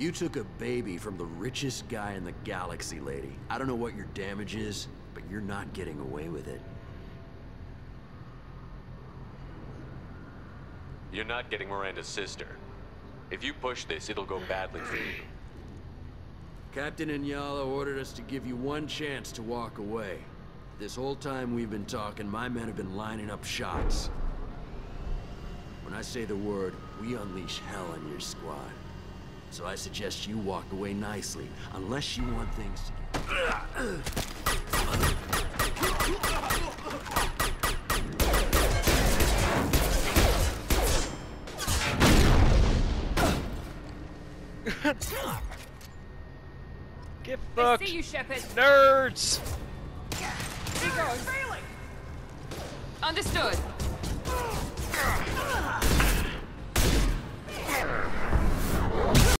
You took a baby from the richest guy in the galaxy, lady. I don't know what your damage is, but you're not getting away with it. You're not getting Miranda's sister. If you push this, it'll go badly for you. Captain Enyala ordered us to give you one chance to walk away. This whole time we've been talking, my men have been lining up shots. When I say the word, we unleash hell on your squad. So I suggest you walk away nicely, unless you want things to Get I fucked, see you, Shepard. nerds! He goes. Understood.